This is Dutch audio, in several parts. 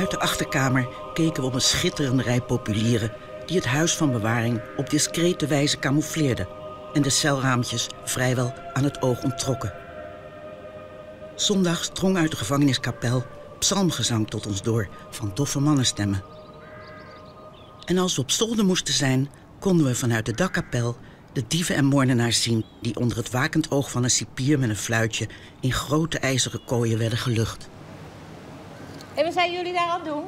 Uit de achterkamer keken we op een schitterende rij populieren die het huis van bewaring op discrete wijze camoufleerden en de celraampjes vrijwel aan het oog onttrokken. Zondags drong uit de gevangeniskapel psalmgezang tot ons door van doffe mannenstemmen. En als we op zolder moesten zijn, konden we vanuit de dakkapel de dieven en moordenaars zien die onder het wakend oog van een cipier met een fluitje in grote ijzeren kooien werden gelucht. En wat zijn jullie daar aan het doen?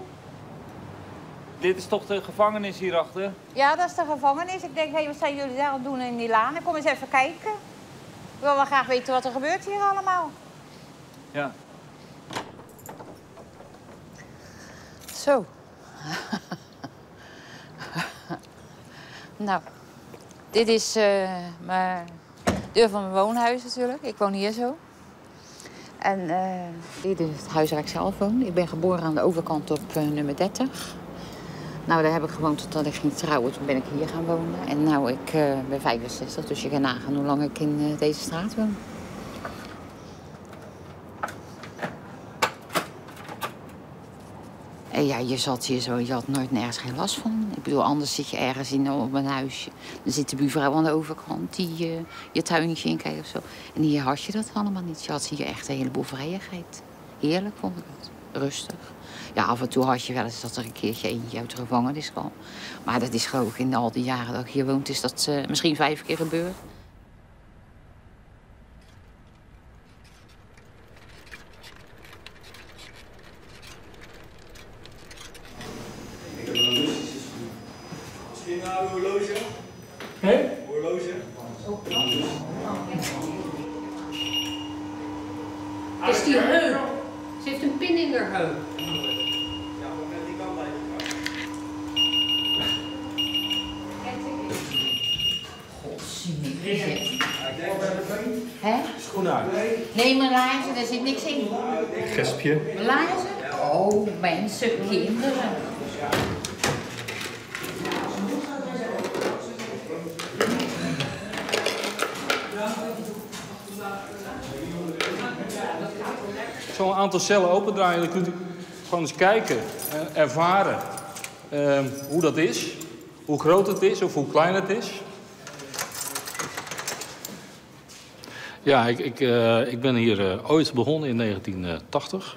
Dit is toch de gevangenis hierachter? Ja, dat is de gevangenis. Ik denk, hé, wat zijn jullie daar aan het doen in Milaan? Kom eens even kijken. Ik wil wel graag weten wat er gebeurt hier allemaal. Ja. Zo. nou, dit is uh, mijn deur van mijn woonhuis natuurlijk. Ik woon hier zo. En uh, dit is het huis waar ik zelf woon. Ik ben geboren aan de overkant op uh, nummer 30. Nou, daar heb ik gewoond totdat ik ging trouwen. Toen ben ik hier gaan wonen. En nou, ik ben 65, dus je kan nagaan hoe lang ik in deze straat woon. Ja, je zat hier zo, je had nooit nergens geen last van. Ik bedoel, anders zit je ergens in op een huisje. Dan zit de buurvrouw aan de overkant die uh, je tuintje inkijkt of zo. En hier had je dat allemaal niet. Je had hier echt een heleboel vrijheid. Heerlijk vond ik het. Rustig. Ja, af en toe had je wel eens dat er een keertje eentje uit de gevangenis kwam. Maar dat is geloof in al die jaren dat ik hier woont, is dat uh, misschien vijf keer gebeurd. Het is die heup. Ze heeft een pin in haar heup. Hè? Schoenen uit. Nee, mijn laarzen, daar zit niks in. Gespje. Mijn laarzen? Oh, mensen, kinderen. Zo'n aantal cellen opendraaien, dan kunt u gewoon eens kijken en ervaren eh, hoe dat is. Hoe groot het is of hoe klein het is. Ja, ik, ik, uh, ik ben hier uh, ooit begonnen in 1980.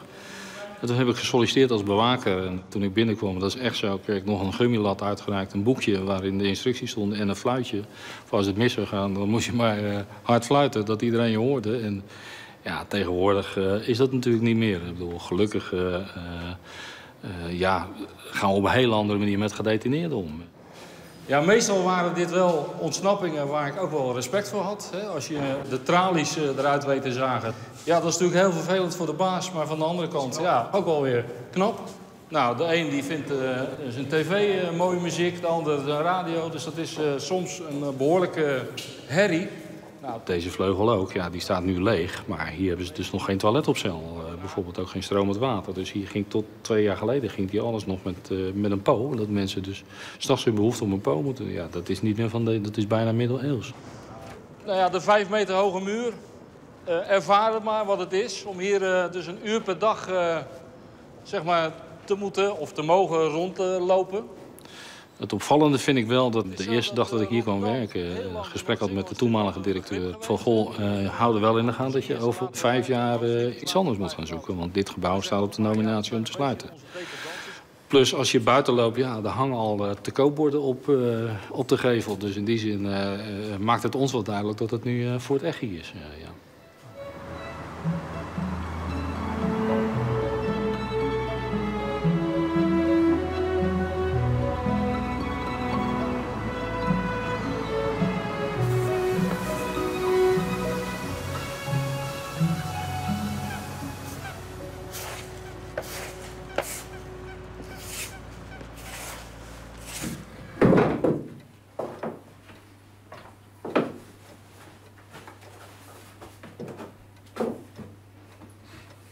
En toen heb ik gesolliciteerd als bewaker. En toen ik binnenkwam, dat is echt zo, kreeg ik nog een gummilat uitgereikt. Een boekje waarin de instructies stonden en een fluitje. Als het mis zou gaan, dan moest je maar hard fluiten, dat iedereen je hoorde. En ja, tegenwoordig is dat natuurlijk niet meer. Ik bedoel, gelukkig ja, gaan we op een hele andere manier met gedetineerden om. Ja, meestal waren dit wel ontsnappingen waar ik ook wel respect voor had. Hè? Als je de tralies eruit weet te zagen. Ja, dat is natuurlijk heel vervelend voor de baas. Maar van de andere kant, ja, ook wel weer knap. Nou, de een die vindt uh, zijn tv uh, mooie muziek, de ander de radio. Dus dat is uh, soms een behoorlijke herrie. Nou, deze vleugel ook, ja, die staat nu leeg. Maar hier hebben ze dus nog geen toilet op cel. bijvoorbeeld ook geen stromend water. Dus hier ging tot twee jaar geleden ging hier alles nog met, met een po. Dat mensen dus straks weer behoefte om een po moeten. Ja, dat is niet meer van de, dat is bijna middeleeuws. Nou ja, de vijf meter hoge muur. ervaar het maar wat het is. Om hier dus een uur per dag zeg maar, te moeten of te mogen rondlopen. Het opvallende vind ik wel dat de eerste dag dat ik hier kwam werken... een gesprek had met de toenmalige directeur. Van, goh, uh, hou er wel in de gaten dat je over vijf jaar uh, iets anders moet gaan zoeken. Want dit gebouw staat op de nominatie om te sluiten. Plus, als je buiten loopt, ja, er hangen al uh, te koopborden op, op de gevel. Dus in die zin maakt het ons wel duidelijk dat het nu voor het echt is. ja.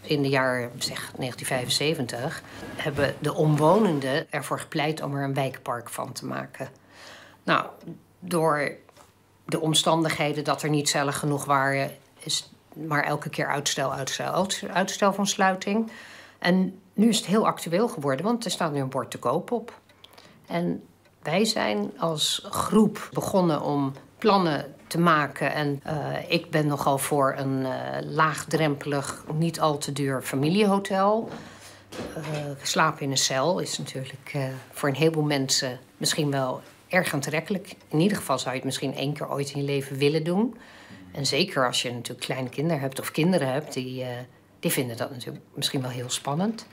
In de jaren zeg, 1975 hebben de omwonenden ervoor gepleit om er een wijkpark van te maken. Nou, door de omstandigheden dat er niet cellen genoeg waren, is maar elke keer uitstel, uitstel, uitstel van sluiting. En nu is het heel actueel geworden, want er staat nu een bord te koop op. En wij zijn als groep begonnen om plannen te maken. En uh, ik ben nogal voor een uh, laagdrempelig, niet al te duur familiehotel. Uh, slapen in een cel is natuurlijk voor een heleboel mensen misschien wel erg aantrekkelijk. In ieder geval zou je het misschien één keer ooit in je leven willen doen. En zeker als je natuurlijk kleine kinderen hebt of kinderen hebt, die, die vinden dat natuurlijk misschien wel heel spannend.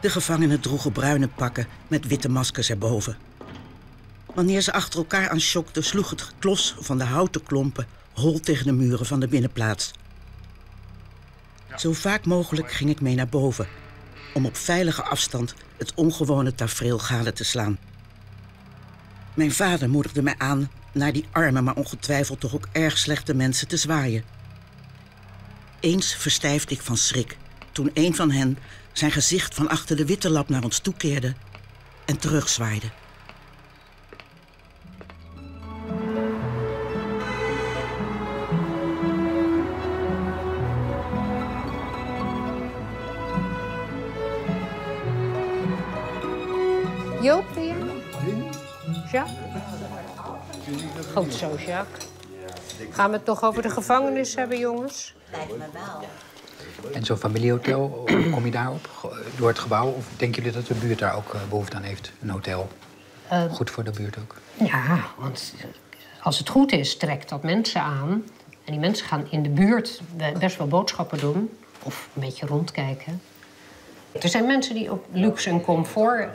De gevangenen droegen bruine pakken met witte maskers erboven. Wanneer ze achter elkaar aan schokten, sloeg het geklos van de houten klompen hol tegen de muren van de binnenplaats. Zo vaak mogelijk ging ik mee naar boven, om op veilige afstand het ongewone tafereel gade te slaan. Mijn vader moedigde mij aan naar die arme, maar ongetwijfeld toch ook erg slechte mensen te zwaaien. Eens verstijfde ik van schrik toen een van hen zijn gezicht van achter de witte lap naar ons toekeerde en terugzwaaide. Joop weer? Jacques? Goed zo, Jacques. Gaan we het nog over de gevangenis hebben, jongens? Lijkt me wel. En zo'n familiehotel, kom je daarop door het gebouw? Of denken jullie dat de buurt daar ook eh, behoefte aan heeft, een hotel? Uh, goed voor de buurt ook? Ja, want als het goed is, trekt dat mensen aan. En die mensen gaan in de buurt best wel boodschappen doen. Of een beetje rondkijken. Er zijn mensen die op luxe en comfort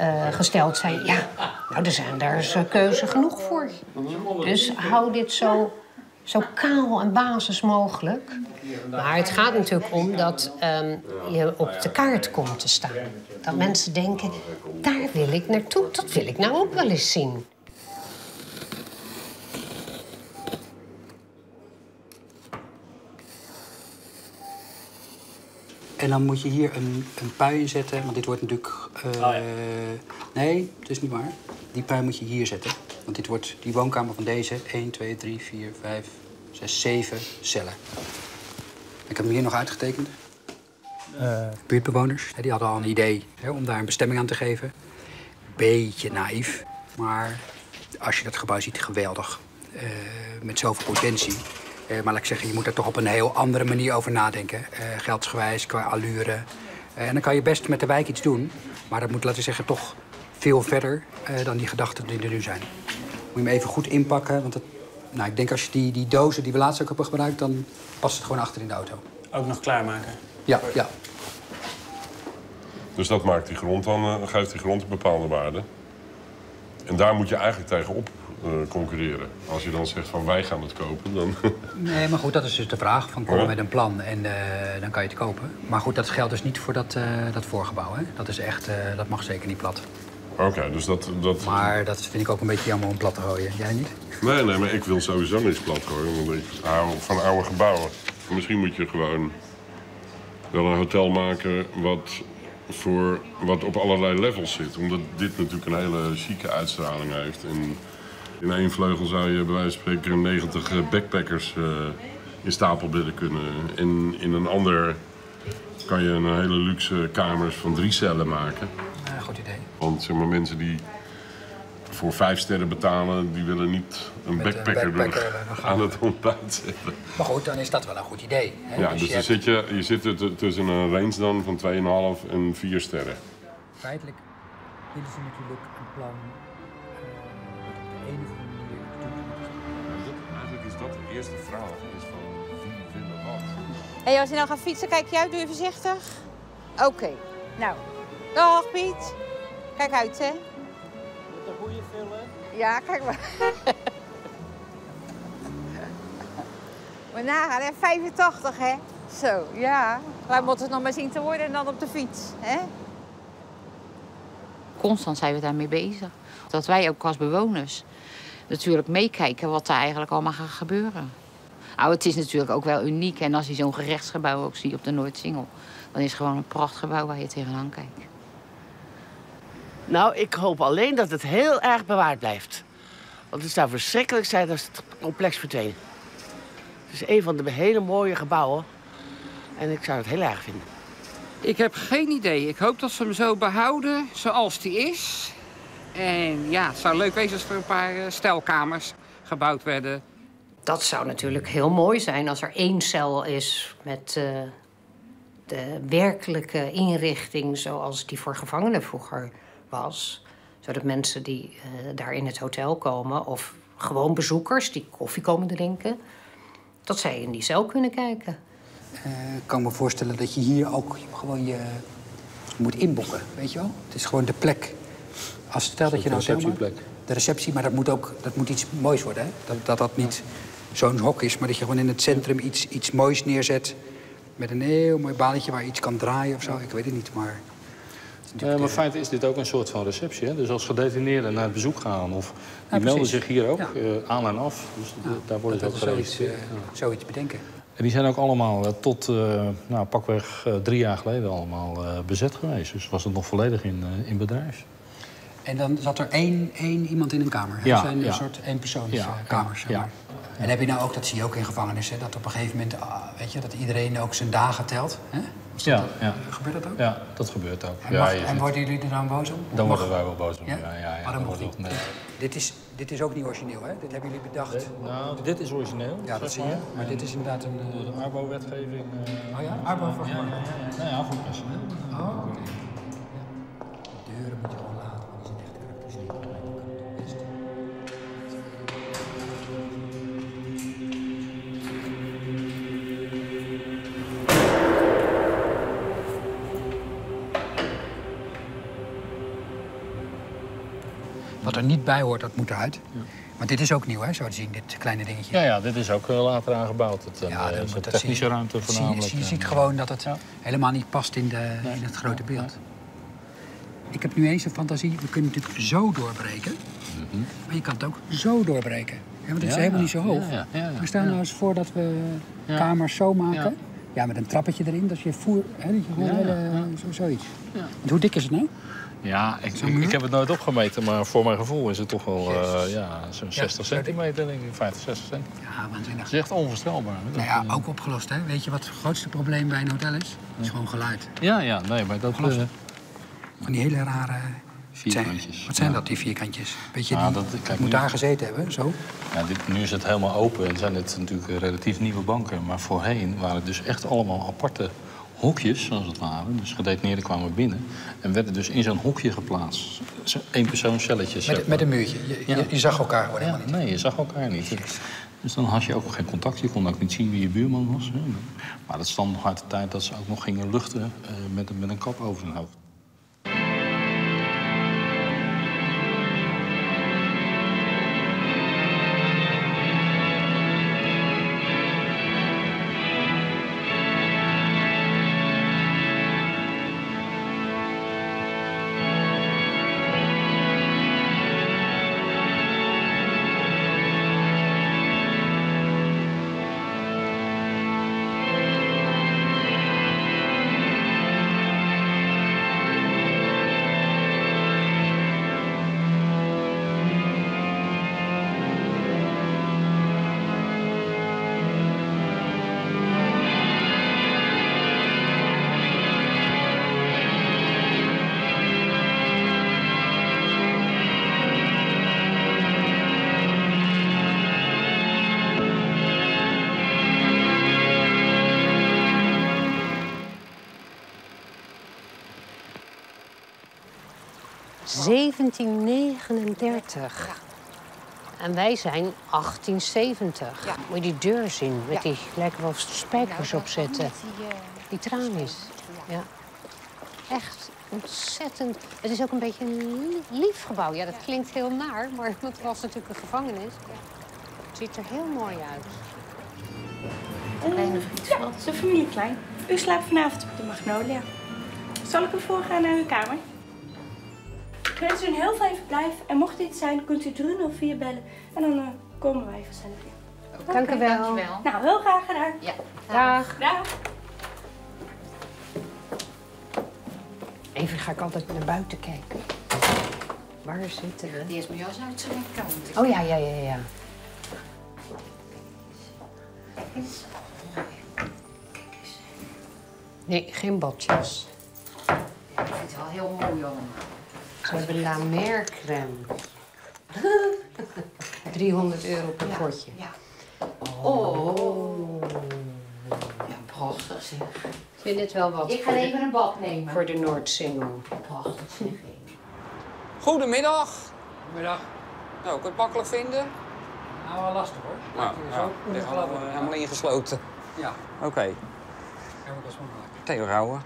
uh, gesteld zijn. Ja, nou, er zijn daar is keuze genoeg voor. Dus hou dit zo, zo kaal en basis mogelijk. Maar het gaat natuurlijk om dat um, je op de kaart komt te staan. Dat mensen denken, daar wil ik naartoe. Dat wil ik nou ook wel eens zien. En dan moet je hier een, een pui in zetten, want dit wordt natuurlijk... Uh, oh, ja. Nee, het is niet waar. Die pui moet je hier zetten. Want dit wordt die woonkamer van deze 1, 2, 3, 4, 5, 6, 7 cellen. Ik heb hem hier nog uitgetekend. Uh. Buurtbewoners, die hadden al een idee hè, om daar een bestemming aan te geven. Beetje naïef, maar als je dat gebouw ziet, geweldig. Uh, met zoveel potentie. Uh, maar laat ik zeggen, je moet er toch op een heel andere manier over nadenken. geldsgewijs, qua allure. en dan kan je best met de wijk iets doen. Maar dat moet, laten we zeggen, toch veel verder dan die gedachten die er nu zijn. Moet je hem even goed inpakken, want het nou, ik denk als je die, die dozen die we laatst ook hebben gebruikt, dan past het gewoon achter in de auto. Ook nog klaarmaken? Ja, ja. Dus dat maakt die grond dan, uh, geeft die grond een bepaalde waarde. En daar moet je eigenlijk tegenop uh, concurreren. Als je dan zegt van wij gaan het kopen, dan... nee, maar goed, dat is dus de vraag. Van kom met een plan en uh, dan kan je het kopen. Maar goed, dat geldt dus niet voor dat, dat voorgebouw. Hè? Dat is echt, dat mag zeker niet plat. Oké, dus dat, dat... Maar dat vind ik ook een beetje jammer om plat te gooien. Jij niet? Nee, nee, maar ik wil sowieso niks plat gooien. Want ik hou van oude gebouwen. Misschien moet je gewoon wel een hotel maken wat, voor, wat op allerlei levels zit. Omdat dit natuurlijk een hele chique uitstraling heeft. En in één vleugel zou je bij wijze van spreken 90 eh, backpackers uh, in stapelbedden kunnen. En in een ander kan je een hele luxe kamers van drie cellen maken. Want zeg maar, mensen die voor vijf sterren betalen, die willen niet een backpacker, backpacker aan het ontbijt zetten. Maar goed, dan is dat wel een goed idee. Hè? Ja, dus, dus dan zit je, je zit tussen een range dan van 2,5 en 4 sterren. Feitelijk willen ze natuurlijk een plan uh, op de ene of andere manier doen. Eigenlijk is dat de eerste vraag, is van wie willen wat. Hé, hey, als je nou gaat fietsen, kijk je uit, doe je voorzichtig? Oké, okay. nou, dag Piet. Kijk uit, hè. Met een goede vullen. Ja, kijk maar. maar nagaan, hè? 85, hè? Zo, ja. Wij moeten het nog maar zien te worden en dan op de fiets, hè? Constant zijn we daarmee bezig. Dat wij ook als bewoners natuurlijk meekijken wat er eigenlijk allemaal gaat gebeuren. Nou, het is natuurlijk ook wel uniek. En als je zo'n gerechtsgebouw ook ziet op de Noordsingel... dan is het gewoon een prachtgebouw waar je tegenaan kijkt. Nou, ik hoop alleen dat het heel erg bewaard blijft. Want het zou verschrikkelijk zijn als het complex verdween. Het is een van de hele mooie gebouwen. En ik zou het heel erg vinden. Ik heb geen idee. Ik hoop dat ze hem zo behouden zoals die is. En ja, het zou leuk wezen als er een paar eh, stelkamers gebouwd werden. Dat zou natuurlijk heel mooi zijn als er één cel is met eh, de werkelijke inrichting zoals die voor gevangenen vroeger was. Zodat mensen die eh, daar in het hotel komen of gewoon bezoekers die koffie komen drinken, dat zij in die cel kunnen kijken. Eh, ik kan me voorstellen dat je hier ook gewoon je moet inboeken, weet je wel? Het is gewoon de plek. Als stel dat je een hotel maakt, receptieplek. De receptie, maar dat moet ook dat moet iets moois worden, hè? Dat dat, dat niet zo'n hok is, maar dat je gewoon in het centrum iets, iets moois neerzet. Met een heel mooi baletje waar iets kan draaien of zo. Ik weet het niet, maar... Eh, maar in feite is dit ook een soort van receptie. Hè? Dus als gedetineerden naar het bezoek gaan, of die Ja, melden zich hier ook Ja. eh, aan en af. Dus daar worden ze dat ook zoiets, eh, zoiets bedenken. En die zijn ook allemaal eh, tot nou, pakweg drie jaar geleden allemaal bezet geweest. Dus was het nog volledig in, in bedrijf. En dan zat er één, één iemand in een kamer. hè? Ja, Dat zijn een ja. soort eenpersoonskamers. Ja, ja. En heb je nou ook, dat zie je ook in gevangenissen, dat op een gegeven moment, ah, weet je, dat iedereen ook zijn dagen telt. Hè? Is dat- Ja, ja. Gebeurt dat ook? Ja, dat gebeurt ook. En, Ja, mag- en worden jullie er dan boos om? Dan Mag- worden wij wel boos om. Ja? Ja, ja, ja, Maar dan niet. Dit is, dit is ook niet origineel, hè? Dit hebben jullie bedacht. Nou, dit is origineel. Ja, dat zie je. Maar dit is inderdaad een... eh, Door de Arbo-wetgeving. eh, Oh ja, Arbo voor ja, ja. Nou ja, voor personeel. Oh, oké. De deuren moet je bij hoort, dat moet eruit. Maar dit is ook nieuw, hè, zo te zien, dit kleine dingetje. Ja, ja, dit is ook eh, later aangebouwd. Het, Ja, eh, dat technische je. ruimte voornamelijk. zie- je en, ziet eh, gewoon dat het helemaal niet past in, de, in het grote beeld. Ik heb nu eens een fantasie, we kunnen natuurlijk zo doorbreken. Maar je kan het ook zo doorbreken. Ja, want het is Mhm. Ja, helemaal niet zo hoog. ja, ja, ja, maar stel nou eens voor dat we Ja. kamers zo maken. Ja. Ja. met een trappetje erin, dat je voer... Hè, dat je gewoon Ja, hele, zo, zoiets. Hoe dik is het nou? Ja, ik, heb het nooit opgemeten, maar voor mijn gevoel is het toch wel eh, ja, zo'n Ja, 60 zo dik. centimeter, denk ik, 50, 60 centimeter. Ja, waanzinnig. Dat is echt onvoorstelbaar. Nou ja, ook opgelost, hè? Weet je wat het grootste probleem bij een hotel is? Het is gewoon geluid. Ja, ja, nee, maar dat... Eh, Van die hele rare... Vierkantjes. Wat zijn Ja. dat, die vierkantjes? Weet je, Ja, die, dat- moet nu- daar gezeten hebben, zo. Ja, dit, nu is het helemaal open en zijn het natuurlijk eh, relatief nieuwe banken. Maar voorheen waren het dus echt allemaal aparte hokjes, als het ware. Dus gedetineerden kwamen binnen en werden dus in zo'n hokje geplaatst. Eén persoon celletjes. Met, met een muurtje. Je, je, je zag elkaar gewoon Ja, helemaal niet. nee, je zag elkaar niet. Dus dan had je ook geen contact. Je kon ook niet zien wie je buurman was. Maar dat stond nog uit de tijd dat ze ook nog gingen luchten eh, met, een- met een kap over hun hoofd. ...1739. En wij zijn 1870. Moet je die deur zien, met die lijken wel spijkers opzetten. Die tralies. Ja. Echt ontzettend. Het is ook een beetje een li- lief gebouw. Ja, dat klinkt heel naar, maar het was natuurlijk een gevangenis. Het ziet er heel mooi uit. Eh, ja, het is een familieklein. U slaapt vanavond op de Magnolia. Zal ik u voorgaan naar uw kamer? Ik wens u een heel fijn verblijf. En mocht dit zijn, kunt u 304 bellen. En dan eh, komen wij vanzelf weer. Dank u wel. Dankjewel. Nou, heel graag gedaan. Ja. Dag. Dag. Even ga ik altijd naar buiten kijken. Waar zitten we? Die is mijn jas uit zijn kant. Oh ja, ja, ja, ja. Nee, geen badjas. Ik vind het wel heel mooi allemaal. Ze hebben La Mer crème. 300 euro per potje. Ja. Oh. Ja, prachtig zeg. Ik vind dit wel wat Ik ga even een bad nemen. voor de Noordsingel. Prachtig zeg. Goedemiddag. Middag. Nou, kun je het makkelijk vinden? Nou, wel lastig hoor. Nou, Zo ja, eh, helemaal ingesloten. Ja, Oké. ik maken. Theo Rauwen.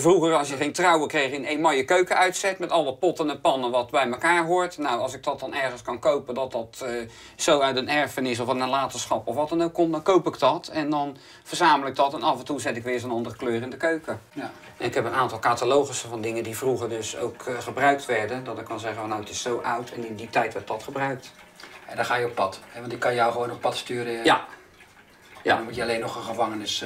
Vroeger, als je ging trouwen, kreeg je een eenmalige keuken uitzet met alle potten en pannen wat bij elkaar hoort. Nou, als ik dat dan ergens kan kopen, dat dat eh, zo uit een erfenis of een nalatenschap of wat dan ook komt, dan koop ik dat. En dan verzamel ik dat en af en toe zet ik weer zo'n andere kleur in de keuken. Ja. En ik heb een aantal catalogussen van dingen die vroeger dus ook eh, gebruikt werden. Dat ik kan zeggen, nou het is zo oud en in die tijd werd dat gebruikt. En dan ga je op pad. hè, Want ik kan jou gewoon op pad sturen. eh, Ja, En dan moet je alleen nog een gevangenis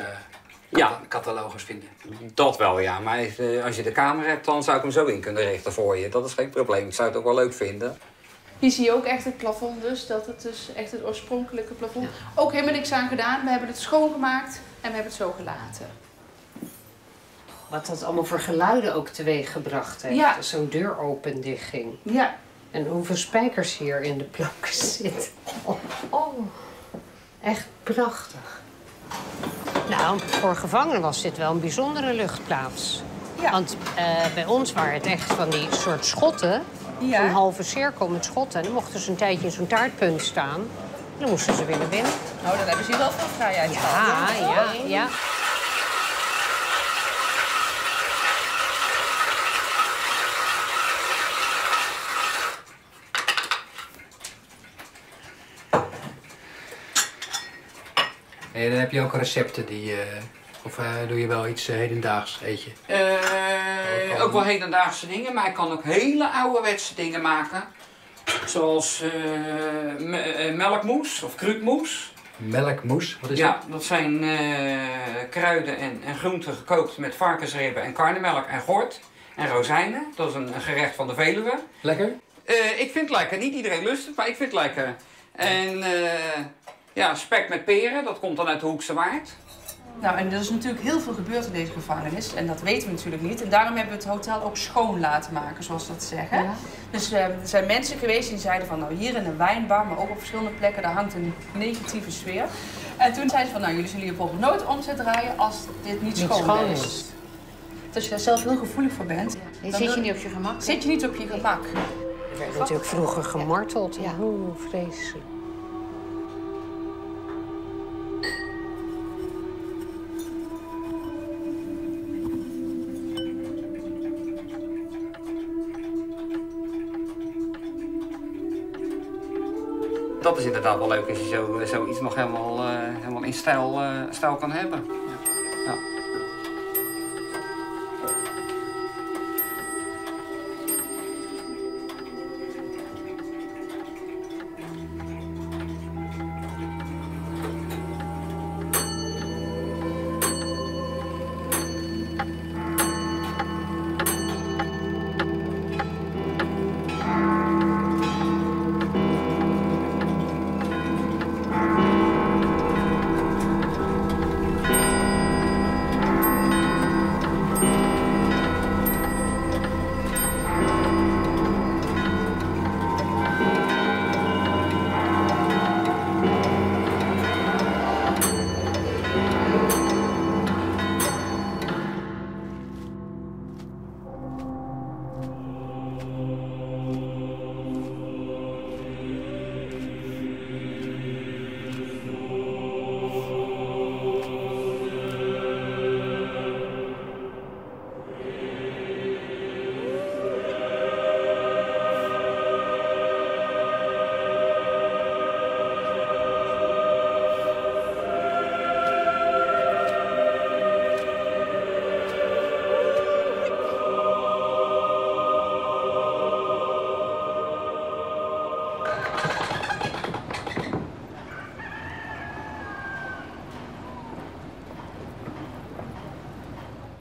Ja. cata- catalogus vinden. dat wel ja. Maar eh, als je de kamer hebt, dan zou ik hem zo in kunnen richten voor je. Dat is geen probleem. Ik zou het ook wel leuk vinden. Hier zie je ook echt het plafond dus, dat het dus echt het oorspronkelijke plafond. Ook helemaal niks aan gedaan. We hebben het schoongemaakt en we hebben het zo gelaten. Wat dat allemaal voor geluiden ook teweeg gebracht heeft. Ja. Als zo'n deur open dicht ging. Ja, En hoeveel spijkers hier in de planken zitten. Oh, oh. echt prachtig. Nou, voor gevangenen was dit wel een bijzondere luchtplaats. Ja. Want eh, bij ons waren het echt van die soort schotten. Ja. Een halve cirkel met schotten. En dan mochten ze een tijdje in zo'n taartpunt staan. En dan moesten ze weer naar binnen. nou dan hebben ze hier wel veel vrijheid Ja, gehad. ja, ja. En dan heb je ook recepten die... eh, of eh, doe je wel iets eh, hedendaags, eet je? Ook wel hedendaagse dingen, maar ik kan ook hele ouderwetse dingen maken. Zoals me- melkmoes of kruidmoes. Melkmoes, wat is Ja, dat zijn kruiden en, en groenten gekookt met varkensribben en karnemelk en gort. En rozijnen, dat is een, een gerecht van de Veluwe. Lekker? Ik vind het lekker. Niet iedereen lust het, maar ik vind het lekker. En eh, ja, spek met peren, dat komt dan uit de Hoekse Waard. Nou, en er is natuurlijk heel veel gebeurd in deze gevangenis. En dat weten we natuurlijk niet. En daarom hebben we het hotel ook schoon laten maken, zoals ze dat zeggen. Dus eh, er zijn mensen geweest die zeiden van, nou hier in een wijnbar, maar ook op verschillende plekken, daar hangt een negatieve sfeer. En toen zeiden ze van, nou jullie zullen hier bijvoorbeeld nooit omzet draaien als dit niet, Niet schoon, schoon is. is. Dus Als je daar zelf heel gevoelig voor bent, dan zit je niet op je gemak. zit je niet op je gemak. Er werd natuurlijk vroeger gemarteld. Ja. Oeh, vreselijk. Dat is inderdaad wel leuk als je zo, zoiets nog helemaal, eh, helemaal in stijl, eh, stijl kan hebben.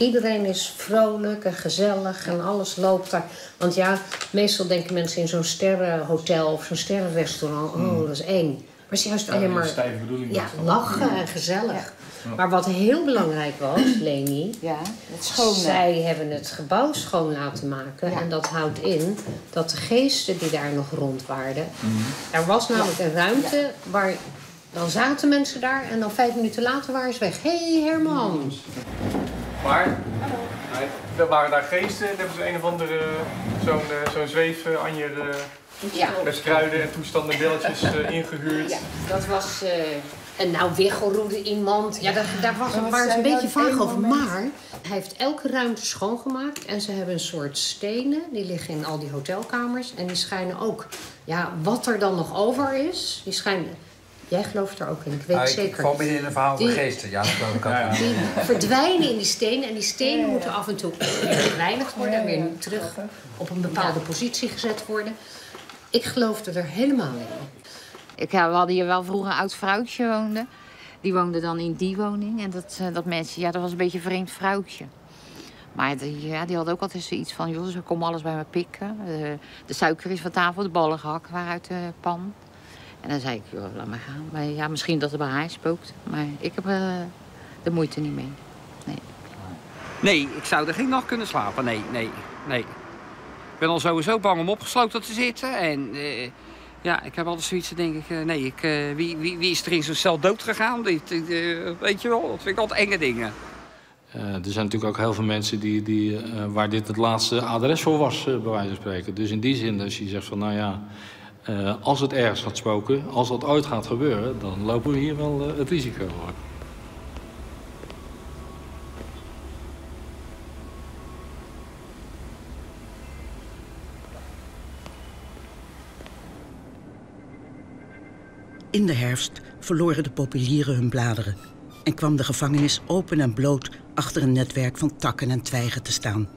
Iedereen is vrolijk en gezellig en alles loopt daar. Want ja, meestal denken mensen in zo'n sterrenhotel of zo'n sterrenrestaurant, oh, dat is eng. Maar was juist Ja, alleen een maar stijve bedoeling ja, lachen en gezellig. Maar wat heel belangrijk was, Leni, ja, het schoon. zij hebben het gebouw schoon laten maken. En dat houdt in dat de geesten die daar nog rondwaarden... Er was namelijk een ruimte waar... Dan zaten mensen daar en dan vijf minuten later waren ze weg. Hé hey, Herman! Maar er waren daar geesten en hebben ze een of andere zo'n eh, zo'n zweefanjer eh Ja. met kruiden en toestanden belletjes eh, ingehuurd. Ja, dat was... eh, En nou wiggelroede iemand. Ja, daar, daar was, ze een beetje vaag het over. Maar hij heeft elke ruimte schoongemaakt. En ze hebben een soort stenen. Die liggen in al die hotelkamers. En die schijnen ook... Ja, wat er dan nog over is, die schijnen... Jij gelooft er ook in, ik weet Ah, ik zeker. val midden in een verhaal van Die- geesten. Ja, dat geloof ik ook. Die verdwijnen in die stenen. En die stenen moeten af en toe gereinigd worden. En weer terug op een bepaalde positie gezet worden. Ik geloofde er helemaal in. Ik, ja, we hadden hier wel vroeger een oud vrouwtje woonde. Die woonde dan in die woning. En dat, eh, dat mensen, ja, dat was een beetje een vreemd vrouwtje. Maar die, ja, die had ook altijd zoiets van, joh, ze komen alles bij me pikken. Eh, de suiker is van tafel, de ballen gehakt waren uit de pan. En dan zei ik, joh, laat maar gaan. Maar ja, misschien dat er bij haar spookt. Maar ik heb eh, de moeite niet mee. Nee. Nee, ik zou er geen nacht kunnen slapen. Nee, nee, nee. Ik ben al sowieso bang om opgesloten te zitten. En eh, ja, ik heb altijd zoiets, denk ik, eh, nee, ik, eh, wie, wie, wie is er in zo'n cel dood gegaan? Dit, weet je wel, dat vind ik altijd enge dingen. Eh, er zijn natuurlijk ook heel veel mensen die, die, eh, waar dit het laatste adres voor was, bij wijze van spreken. Dus in die zin, als je zegt van, nou ja, eh, als het ergens gaat spoken, als dat ooit gaat gebeuren, dan lopen we hier wel eh, het risico. hoor. In de herfst verloren de populieren hun bladeren en kwam de gevangenis open en bloot achter een netwerk van takken en twijgen te staan.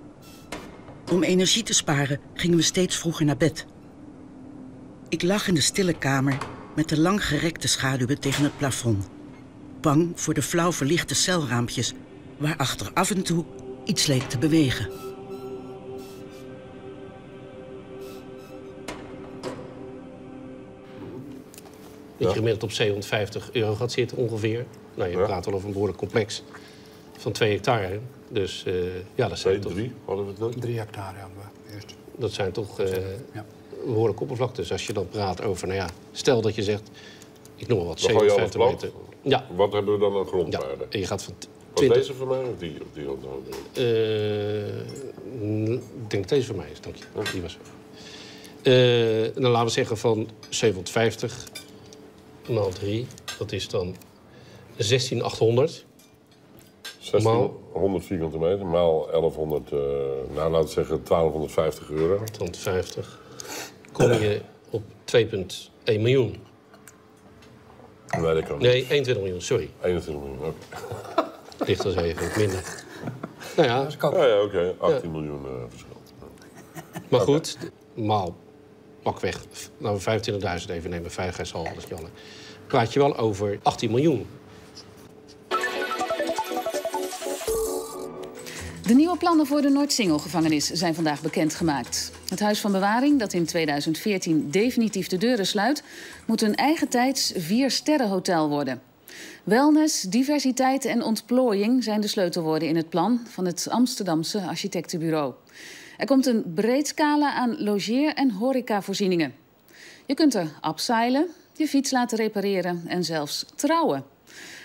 Om energie te sparen gingen we steeds vroeger naar bed. Ik lag in de stille kamer met de langgerekte schaduwen tegen het plafond, bang voor de flauw verlichte celraampjes waarachter af en toe iets leek te bewegen. Dat je gemiddeld op 750 euro gaat zitten ongeveer. Nou, je Ja. praat wel over een behoorlijk complex van 2 hectare. Dus eh, ja, dat zijn toch... drie, hadden we het net? Drie hectare hadden we eerst. Dat zijn toch eh behoorlijke oppervlaktes. Als je dan praat over, nou ja, stel dat je zegt, ik noem maar wat, Dan gooi je alles 750 plat. meter. Ja. Wat hebben we dan aan grondwaarde? En je gaat van Was 20... deze voor mij of die? Of die n- ik denk dat deze voor mij is, dank je. Die was. Eh, dan laten we zeggen van 750 maal 3, dat is dan 16800. 1600 vierkante meter maal 1100, eh, nou laten we zeggen 1250 euro. 1250. Kom je op 2,1 miljoen. Nee, dat kan Nee, niet. 21 miljoen, sorry. 21 miljoen, oké. Ligt als even minder. Nou ja, Ja, ja oké. 18 miljoen eh, verschil. maar goed, maal pakweg, laten we 25.000 even nemen, veiligheidshalve, dat is alle. Praat je wel over 18 miljoen. De nieuwe plannen voor de Noord-Singel-gevangenis zijn vandaag bekendgemaakt. Het Huis van Bewaring, dat in 2014 definitief de deuren sluit... moet een eigen tijds vier-sterrenhotel worden. Wellness, diversiteit en ontplooiing zijn de sleutelwoorden in het plan... van het Amsterdamse architectenbureau. Er komt een breed scala aan logeer- en horecavoorzieningen. Je kunt er upseilen, je fiets laten repareren en zelfs trouwen.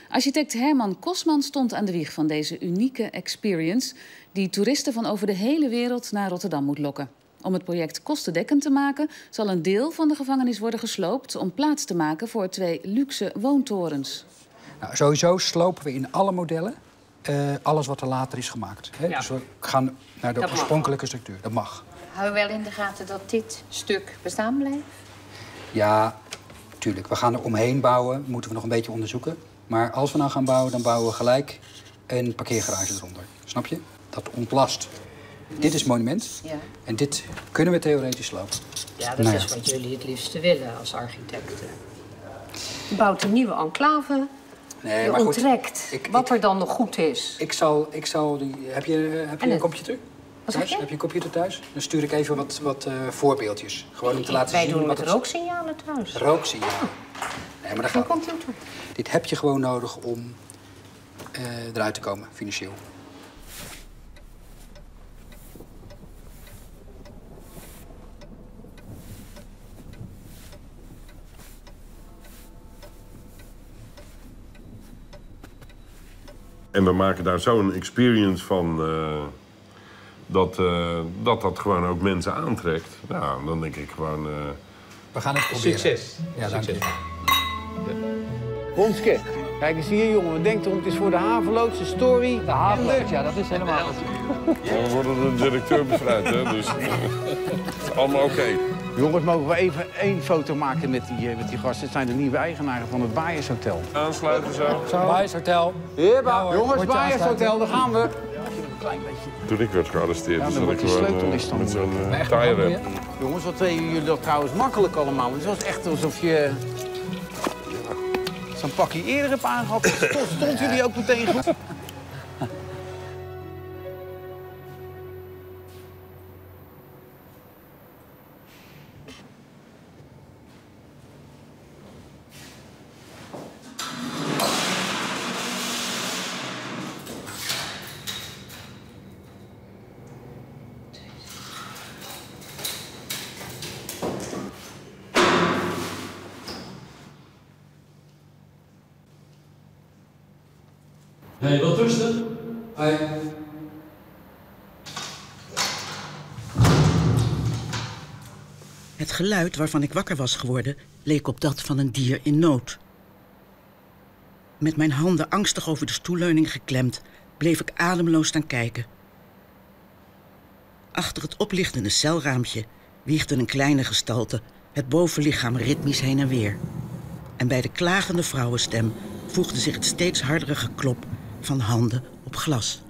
Architect Herman Kosman stond aan de wieg van deze unieke experience... die toeristen van over de hele wereld naar Rotterdam moet lokken. Om het project kostendekkend te maken... zal een deel van de gevangenis worden gesloopt... om plaats te maken voor twee luxe woontorens. Nou, sowieso slopen we in alle modellen eh, alles wat er later is gemaakt. Hè? Ja. Dus we gaan naar de Dat mag. oorspronkelijke structuur. Dat mag. Hou je wel in de gaten dat dit stuk bestaan blijft? Ja, tuurlijk. We gaan er omheen bouwen. Moeten we nog een beetje onderzoeken. Maar als we nou gaan bouwen, dan bouwen we gelijk een parkeergarage eronder. Snap je? Dat ontlast. Dit is monument. Ja. En dit kunnen we theoretisch slopen. Ja, dat Nou is wat jullie het liefste willen als architecten. Je bouwt een nieuwe enclave. Nee, je maar goed, onttrekt wat er dan nog goed is. Ik zal, ik zal die... Heb je, heb je En een het- computer? Wat thuis? Heb je een computer thuis? Dan stuur ik even wat, wat eh, voorbeeldjes. Gewoon om te laten Wij zien doen wat met het... rooksignalen thuis. Rooksignaal. Nee, maar daar gaat toe. Dit heb je gewoon nodig om eh, eruit te komen, financieel. En we maken daar zo'n experience van eh, dat, eh, dat dat gewoon ook mensen aantrekt. Nou, dan denk ik gewoon. eh, We gaan het proberen. Succes. Ja, dank je. Ronske, kijk eens hier jongen, wat denkt erom? Het is voor de haveloodse story. De havelood, ja, dat is helemaal. we worden door de directeur bevrijd, hè? Dus het is allemaal oké. Jongens, mogen we even één foto maken met die, eh, met die gasten? Het zijn de nieuwe eigenaren van het Bayers Hotel. Aansluiten zo. Bayers Hotel. Jongens, Bayers Hotel, daar gaan we. Toen ik werd gearresteerd, Ja, dus dat ik gewoon sleutel eh, met zo'n uh, Echt tire. Jongens, wat deden jullie dat trouwens makkelijk allemaal? Het was echt alsof je zo'n pakje eerder hebt aangehad. Stond, stond jullie ook meteen goed? Het geluid waarvan ik wakker was geworden leek op dat van een dier in nood. Met mijn handen angstig over de stoelleuning geklemd, bleef ik ademloos staan kijken. Achter het oplichtende celraampje wiegde een kleine gestalte het bovenlichaam ritmisch heen en weer. En bij de klagende vrouwenstem voegde zich het steeds hardere geklop van handen op glas.